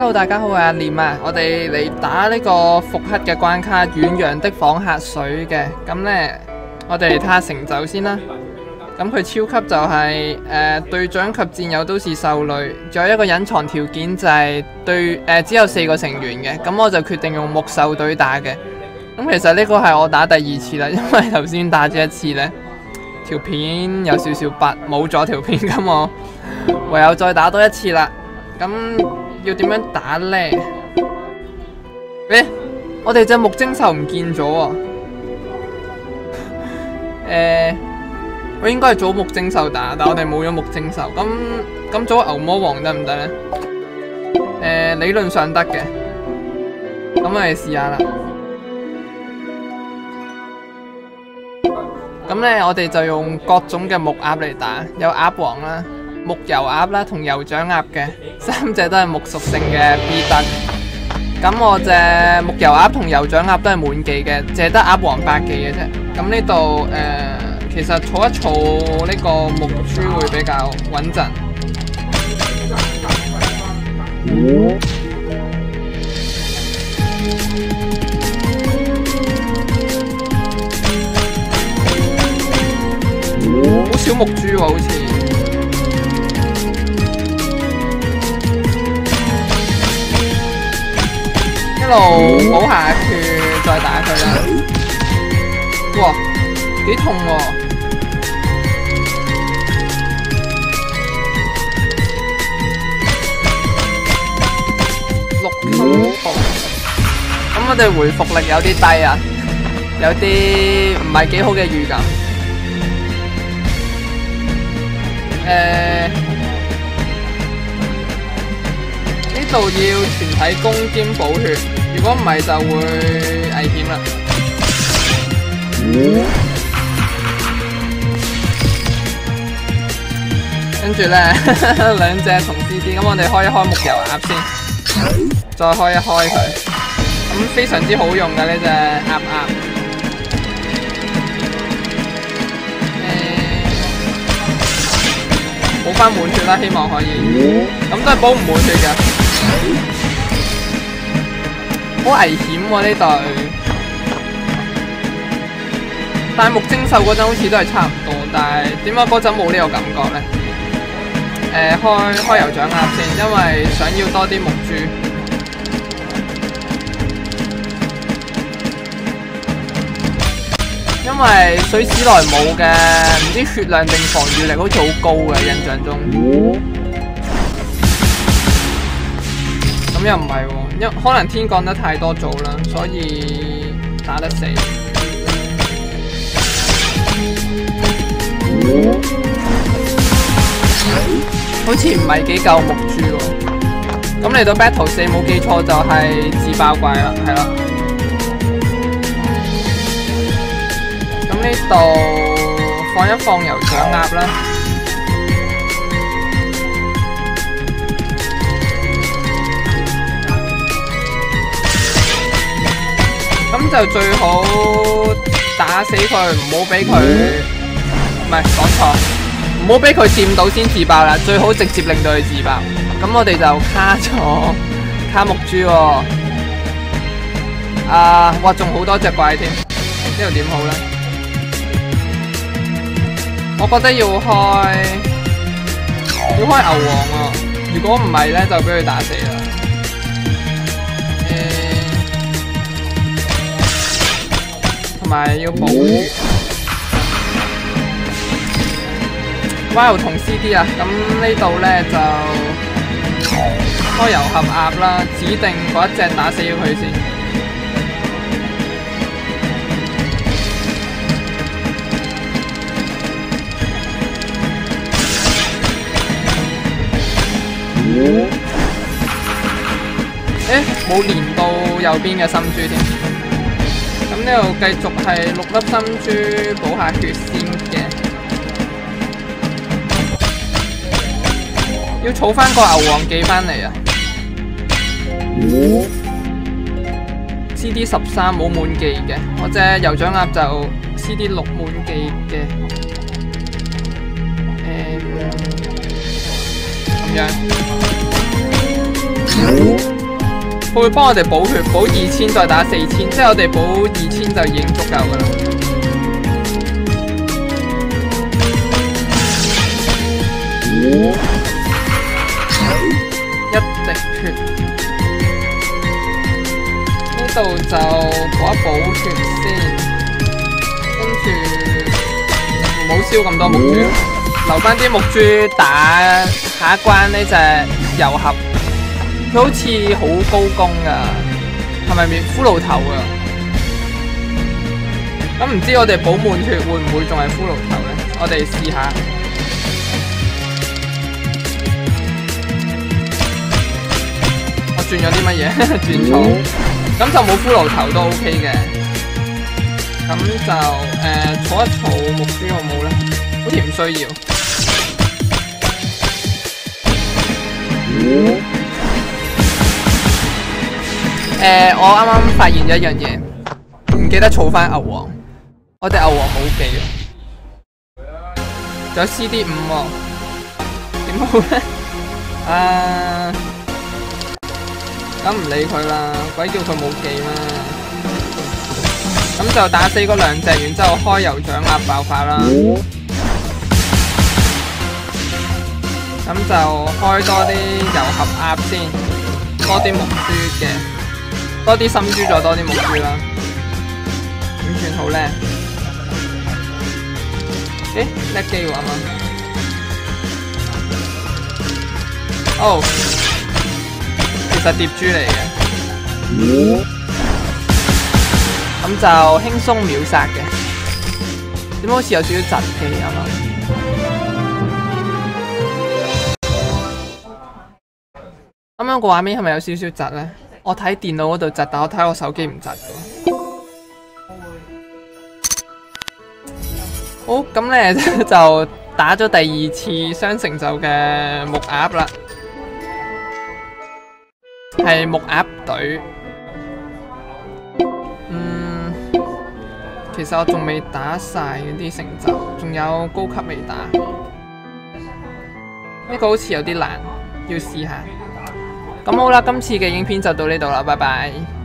Hello，大家好，我係阿念啊，我哋嚟打呢個復刻嘅關卡《遠洋的访客水》嘅，咁呢，我哋嚟睇下成就先啦。咁佢超級就係、誒、隊長及戰友都是獸類，仲有一個隱藏條件就係對誒、只有四個成員嘅，咁我就決定用木獸隊打嘅。咁其實呢個係我打第二次啦，因為頭先打咗一次呢條片有少少白，冇咗條片，咁我唯有再打多一次啦。咁要點樣打呢？誒、我哋隻木精獸唔見咗喎。誒、我應該係組木精獸打，但我哋冇咗木精獸。咁咁組牛魔王得唔得呢？誒、理論上得嘅。咁我哋試下啦。咁呢，我哋就用各種嘅木鴨嚟打，有鴨王啦、木油鴨啦同油掌鴨嘅，三隻都係木屬性嘅 B 得。咁我隻木油鴨同油掌鴨都係滿技嘅，净系得鴨王百技嘅啫。咁呢度诶，其實儲一儲呢個木珠會比較穩陣。好少木珠喎，好似。一路補下血，再打佢啦。哇，幾痛喎！六級步，咁我哋回復力有啲低啊，有啲唔係幾好嘅預感。度要全體攻兼補血，如果唔係就會危險啦。跟住咧，兩隻同 CD，咁我哋開一開木油鴨先，再開一開佢，咁非常之好用嘅呢只鴨鴨。誒補翻滿血啦，希望可以。咁都係補唔滿血嘅，好危險喎呢隊。但係木精獸嗰陣好似都係差唔多，但係點解嗰陣冇呢個感覺呢？誒、開開油掌鸭先，因為想要多啲木珠。因為水史莱姆嘅唔知血量定防御力好似好高嘅，印象中。咁又唔係喎，因可能天降得太多組啦，所以打得死。好似唔係幾夠木珠喎。咁嚟到 battle 四冇記錯就係自爆怪啦，係啦。咁呢度放一放油掌鴨啦。就最好打死佢，唔好俾佢，唔係講錯，唔好俾佢掂到先自爆啦。最好直接令到佢自爆。咁我哋就卡咗卡木珠喎。啊，哇，仲好多隻怪添，呢度點好咧？我覺得要開要開牛王啊！如果唔係咧，就俾佢打死啦。誒，同埋要補血。Wow 同 CD 啊，咁呢度咧就開油盒鴨啦，指定嗰一隻打死咗佢先。誒，冇連到右邊嘅心珠添。咁呢度繼續係六粒心珠補下血先嘅。要儲翻個牛王記翻嚟啊！CD 十三冇滿記嘅，我隻油掌鴨就 CD 六滿記嘅。誒、咁樣。佢會幫我哋補血，補二千再打四千，即係我哋補二千就已經足夠噶啦。一滴血，呢度就補一補血先，跟住唔好燒咁多木珠，留翻啲木珠打下一關呢隻遊俠。佢好似好高攻噶，係咪面骷髏頭啊？咁唔知我哋補滿血會唔會仲係骷髏頭咧？我哋試下。我轉咗啲乜嘢？轉草。咁就冇骷髏頭都 OK 嘅。咁就誒儲一坐木珠好冇咧？好似唔需要。诶、我啱啱發現咗一樣嘢，唔記得儲翻牛王，我哋牛王冇記。啊，仲有 C D 五喎，點好咧？啊，咁唔理佢啦，鬼叫佢冇記啦，咁就打死嗰兩隻，然之後開酋長鴨爆发啦，咁就開多啲遊俠鴨先，多啲木珠嘅。多啲心珠，再多啲木珠啦，點算好咧？誒，叻機喎啱啱。哦，其實碟珠嚟嘅，咁就輕鬆秒殺嘅。點解好似有少少窒機啱啱？啱啱個畫面係咪有少少窒咧？我睇電腦嗰度窒，但我睇我手機唔窒。好，咁咧 就打咗第二次雙成就嘅木鴨啦，係木鴨隊。嗯，其實我仲未打晒嗰啲成就，仲有高級未打。呢個好似有啲難，要試下。咁好啦，今次嘅影片就到呢度啦，拜拜。